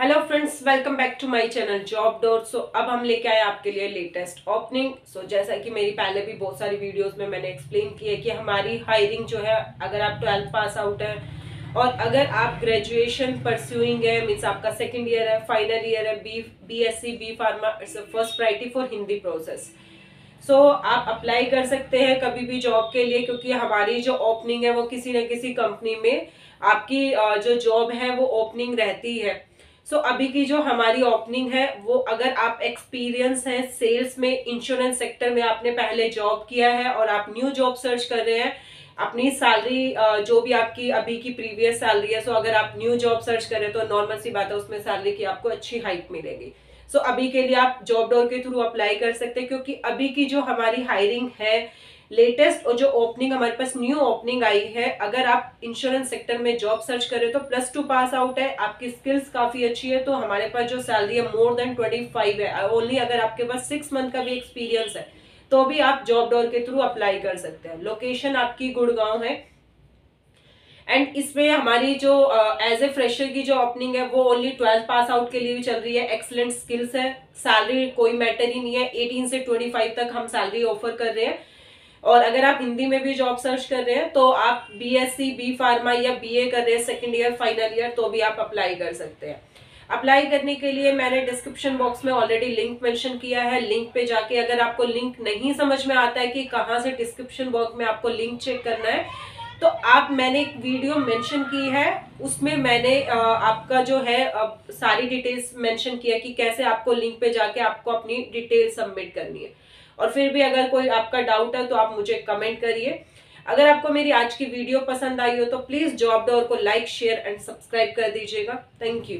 Hello friends welcome back to my channel job door so अब हम लेके आए आपके लिए लेटेस्ट ओपनिंग सो जैसा कि मेरी पहले भी बहुत सारी वीडियोस में मैंने एक्सप्लेन किया कि हमारी हायरिंग जो है अगर आप ट्वेल्थ पास आउट है और अगर आप ग्रेजुएशन परस्यूइंग है मीन्स आपका सेकेंड ईयर है फाइनल ईयर है B B S C B pharma it's first priority for Hindi process so so, आप अप्लाई कर सकते हैं कभी भी जॉब के लिए क्योंकि हमारी जो ओपनिंग है वो किसी न किसी कंपनी में आपकी जो जॉब है वो ओपनिंग रहती है। सो so, अभी की जो हमारी ओपनिंग है वो अगर आप एक्सपीरियंस हैं सेल्स में इंश्योरेंस सेक्टर में आपने पहले जॉब किया है और आप न्यू जॉब सर्च कर रहे हैं अपनी सैलरी जो भी आपकी अभी की प्रीवियस सैलरी है सो अगर आप न्यू जॉब सर्च कर तो नॉर्मल सी बात है उसमें सैलरी की आपको अच्छी हाइक मिलेगी। सो so, अभी के लिए आप जॉब डोर के थ्रू अप्लाई कर सकते हैं क्योंकि अभी की जो हमारी हायरिंग है लेटेस्ट और जो ओपनिंग हमारे पास न्यू ओपनिंग आई है, अगर आप इंश्योरेंस सेक्टर में जॉब सर्च करें तो प्लस टू पास आउट है, आपकी स्किल्स काफ़ी अच्छी है तो हमारे पास जो सैलरी है मोर देन ट्वेंटी फाइव है। ओनली अगर आपके पास सिक्स मंथ का भी एक्सपीरियंस है तो भी आप जॉब डोर के थ्रू अप्लाई कर सकते हैं। लोकेशन आपकी गुड़गांव है। एंड इसमें हमारी जो एज ए फ्रेशर की जो ओपनिंग है, वो ओनली ट्वेल्थ पास आउट के लिए भी चल रही है। एक्सलेंट स्किल्स है। सैलरी कोई मैटर ही नहीं है। 18 से 25 तक हम सैलरी ऑफ़र कर रहे हैं। और अगर आप हिंदी में भी जॉब सर्च कर रहे हैं तो आप B S C B pharma या बी ए कर रहे हैं सेकेंड ईयर फाइनल ईयर तो भी आप अप्लाई कर सकते हैं। अप्लाई करने के लिए मैंने डिस्क्रिप्शन बॉक्स में ऑलरेडी लिंक मेंशन किया है। लिंक पे जाके अगर आपको लिंक नहीं समझ में आता है कि कहाँ से डिस्क्रिप्शन बॉक्स में आपको लिंक चेक करना है तो आप मैंने एक वीडियो मेंशन की है। उसमें मैंने आपका जो है सारी डिटेल्स मेंशन किया कि कैसे आपको लिंक पे जाके आपको अपनी डिटेल सबमिट करनी है। और फिर भी अगर कोई आपका डाउट है तो आप मुझे कमेंट करिए। अगर आपको मेरी आज की वीडियो पसंद आई हो तो प्लीज़ जॉब डोर को लाइक शेयर एंड सब्सक्राइब कर दीजिएगा। Thank you